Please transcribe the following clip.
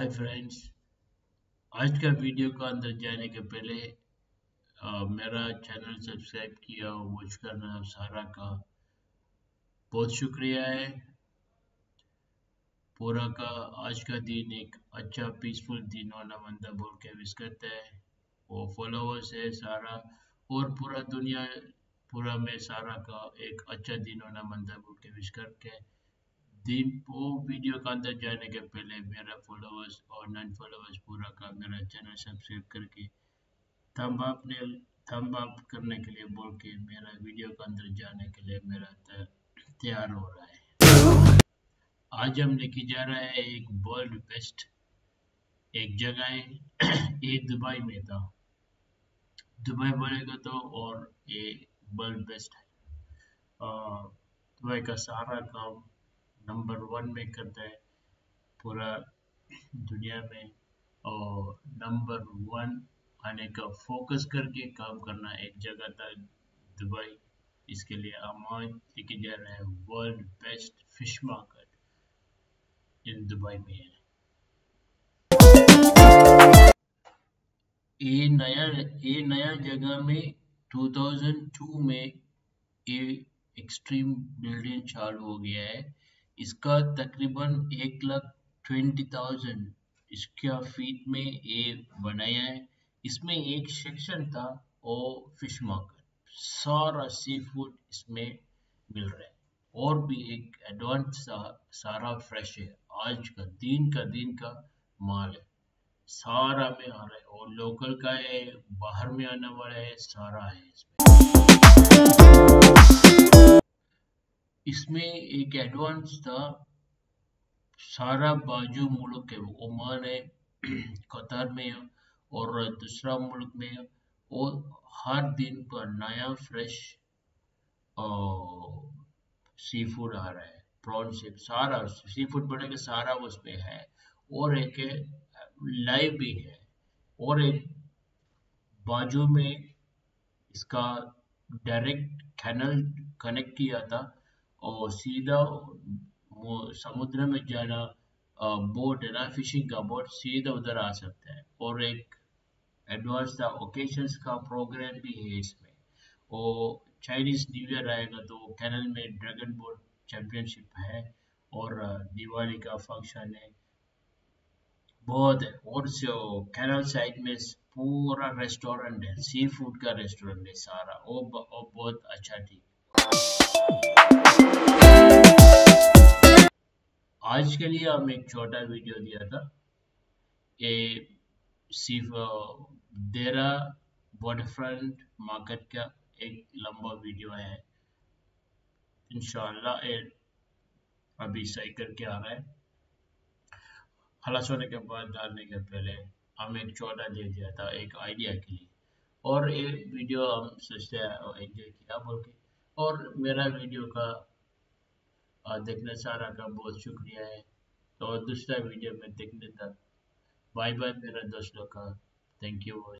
High friends آج کا video کا اندر جانے کے پہلے میرا چینل سبسکرائب کیا واچ کرنا سارا کا بہت شکریہ ہے۔ پورا کا آج کا دن ایک اچھا پیسفل دن والا بندہ بول کے وز کرتا ہے۔ وہ فالوورس ہے سارا اور پورا دنیا، پورا میں سارا کا ایک اچھا دن والا بندہ بول کے وش کر کے دیپ پو ویڈیو کا اندر جانے کے پہلے میرا فولوورز اور نن فولوورز پورا کا میرا چینل سبسکرائب کر کے تھمب اپ نے تھمب اپ کرنے کے لیے بول کے میرا ویڈیو کا اندر جانے کے لیے میرا تیار ہو رہا ہے۔ آج ہم لے کے جا رہا ہے ایک ورلڈ بیسٹ ایک جگہ ہے، یہ دبئی میں تھا۔ دبئی بولے گا تو اور یہ ورلڈ بیسٹ ہے۔ دبئی کا سارا کام نمبر ون میں کرتا ہے پورا دنیا میں اور نمبر ون آنے کا فوکس کر کے کام کرنا ایک جگہ تھا دبئی۔ اس کے لیے امان لے کے جا رہا ہے world best fish market in Dubai میں۔ ہے یہ نیا یہ نیا جگہ میں 2002 میں یہ ایکسٹریم بلڈنگ چالو ہو گیا ہے۔ اس کا تقریباً ایک lakh twenty thousand square feet میں یہ بنایا ہے۔ اس میں ایک سیکشن تھا اور فش مارکیٹ۔ سارا سی فوڈ اس میں مل رہا ہے۔ اور بھی ایک ایڈوانس سارا فریش ہے۔ آج کا دین کا دین کا مال ہے۔ سارا میں آ رہا ہے اور لوکل کا ہے، باہر میں آنے والا ہے، سارا ہے اس میں۔ اس میں ایک ایڈوانس تھا، سارا باجو ملک ہے عمان ہے، قطر میں اور دوسرا ملک میں اور ہر دن کا نیا فریش سی فوڈ آ رہا ہے پرون شپ سارا سی فوڈ بنے کے سارا اس میں ہے اور ایک لائیو بھی ہے اور ایک باجو میں اس کا ڈائریکٹ کینل کنیکٹ کیا تھا اور سیدھا سمندر میں جانا بوٹ ہے نا فشنگ کا بوٹ سیدھا ادھر آ سکتا ہے اور ایک ایڈوانس تھا اوکیشنس کا پروگرام بھی ہے اس میں۔ اور چائنیز نیو ایئر آئے گا تو کینل میں ڈریگن بوٹ چیمپئن شپ ہے اور دیوالی کا فنکشن ہے۔ بہت ہے۔ اور سے کینل سائڈ میں پورا ریسٹورنٹ ہے۔ سی فوڈ کا ریسٹورنٹ ہے سارا۔ اور بہت اچھا ٹھیک۔ آج کے لیے ہم ایک چھوٹا ویڈیو دیا تھا کہ صرف دیرا واٹر فرنٹ مارکیٹ کا ایک لمبا ویڈیو ہے۔ انشاءاللہ اللہ ابھی صحیح کر کے آ رہا ہے۔ خلاص ہونے کے بعد ڈالنے کے پہلے ہم ایک چھوٹا دے دیا تھا ایک آئیڈیا کے لیے۔ اور یہ ویڈیو ہم سوچتے ہیں انجوائے کیا بول کے۔ اور میرا ویڈیو کا اور دیکھنے سارا کا بہت شکریہ ہے۔ اور دوسرا ویڈیو میں دیکھنے تک۔ بائی بائی میرا دوستوں کا۔ Thank you